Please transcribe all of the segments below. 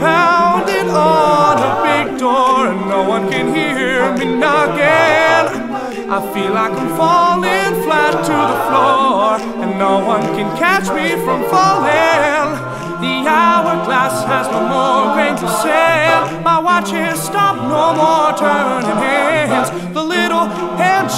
pounding on a big door, and no one can hear me knocking. I feel like I'm falling flat to the floor, and no one can catch me from falling. The hourglass has no more grains of sand. My watch has stopped, no more turning hands. The little hand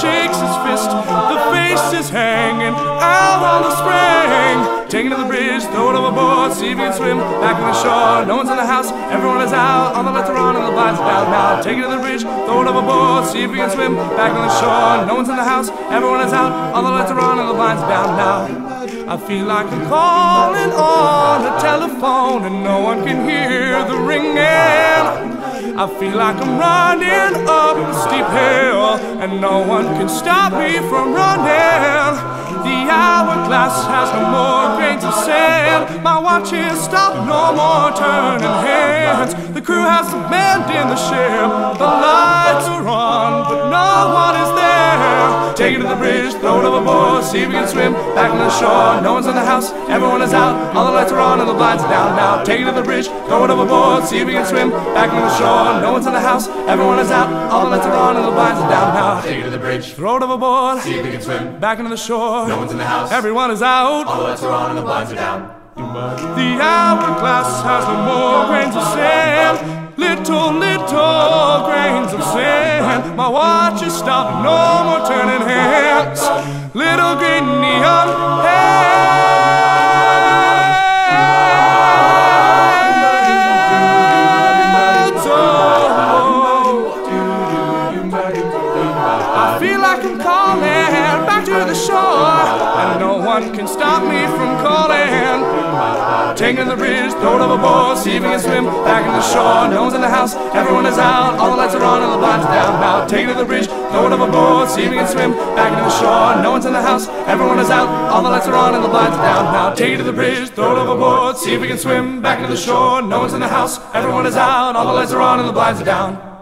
Take it to the bridge, throw it overboard, see if you can swim back on the shore. No one's in the house, everyone is out. All the lights are on and the blinds are down now. Take it to the bridge, throw it overboard, see if you can swim back on the shore. No one's in the house, everyone is out. All the lights are on and the blinds are down now. I feel like I'm calling on the telephone and no one can hear the ringing. I feel like I'm running up a steep hill and no one can stop me from running. The hourglass has no more grains of sand. My watch is stopped, no more turning hands. The crew has abandoned the ship. The lights are on, but no one is. Take it to the bridge, throw it overboard, see if we can swim back on the shore. No one's in the house, everyone is out. All the lights are on and the blinds are down now. Take it to the bridge, throw it overboard, see if we can swim back on the shore. No one's in the house, everyone is out. All the lights are on and the blinds are down now. Take it to the bridge, Throw it overboard, see if we can swim. back into the shore. No one's in the house, Everyone is out. all the lights are on and the blinds are down. The hourglass has no more grains of sand. Little, little grains of sand. My watch is stopped, no more turning hands. Little green neon one can stop me from calling. Taking the bridge, throw it overboard, see if we can swim back in the shore. No one's in the house, everyone is out, all the lights are on and the blinds down. Take it to the bridge, throw it overboard, see if we can swim back into the shore. No one's in the house, everyone is out, all the lights are on and the blinds down. Now take to the bridge, throw it overboard, see if we can swim back into the shore. No one's in the house, everyone is out, all the lights are on and the blinds are down.